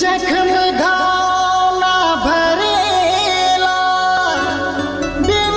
जख्म घाव ना भरेला, बिन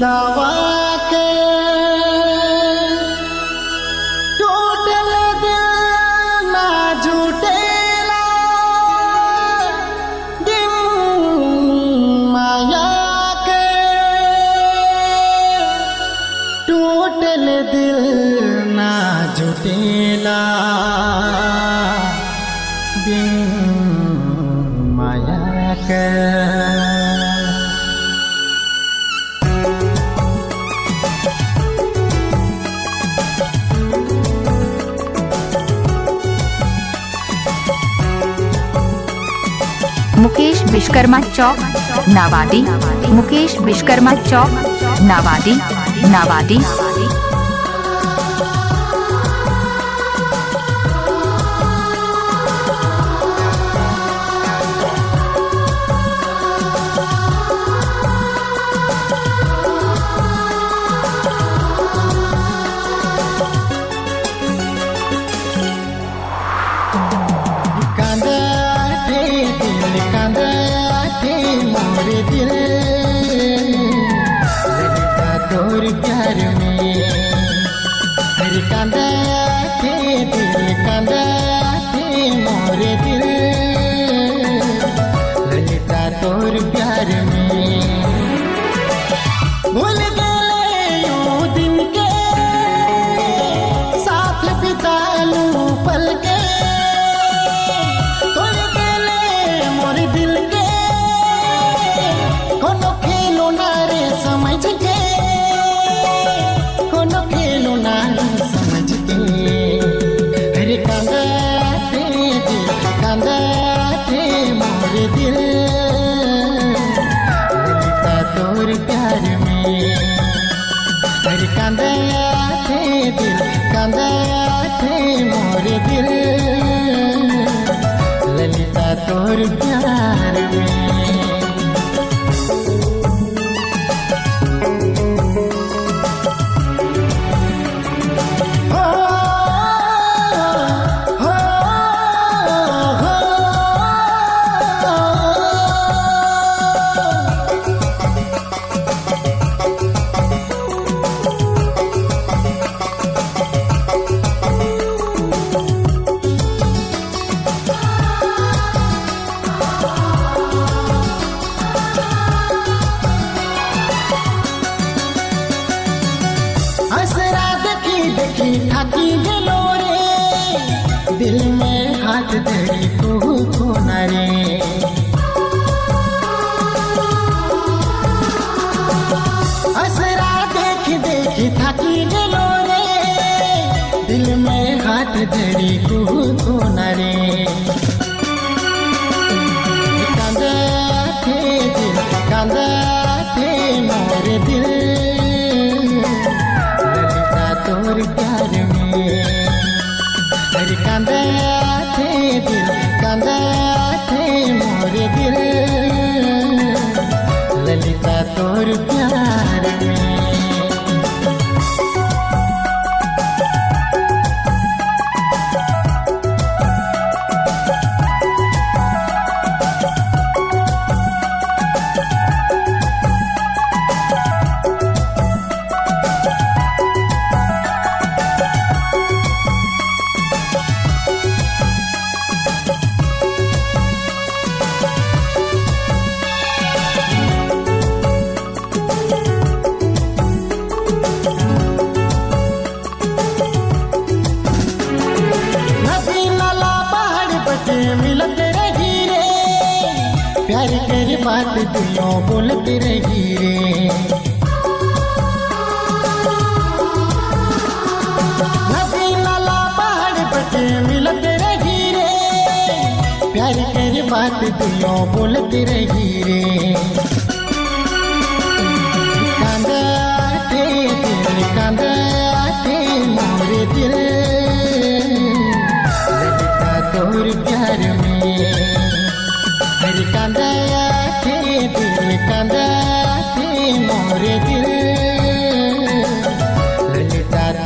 दवा के। टूटल ना जुटेला, बिन माया के। टूटल दिल ना जुटेला। मुकेश विश्वकर्मा चौक नावादी मुकेश विश्वकर्मा चौक नावादी नावादी ललिता तोर थाकी रे दिल में हाथ धरी तू खोना रे कांदा थे दिल थे मोर दिल। ललिता तोर प्यार थे दिल, कांदा बात दिलों बोलत रही रे नदी नाला पहाड़ बटे मिलत रही रे प्यार कर बात दिलों बोलत रही रे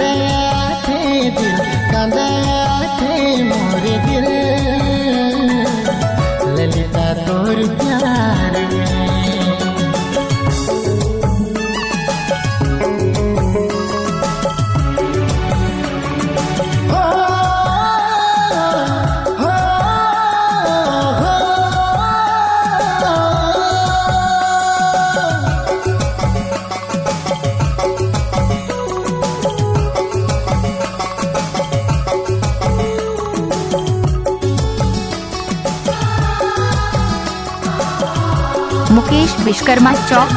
गया दिल ललिता तोर मुकेश विश्वकर्मा चौक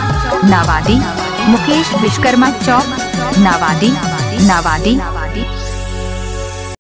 नावादी मुकेश विश्वकर्मा चौक नावादी नावादी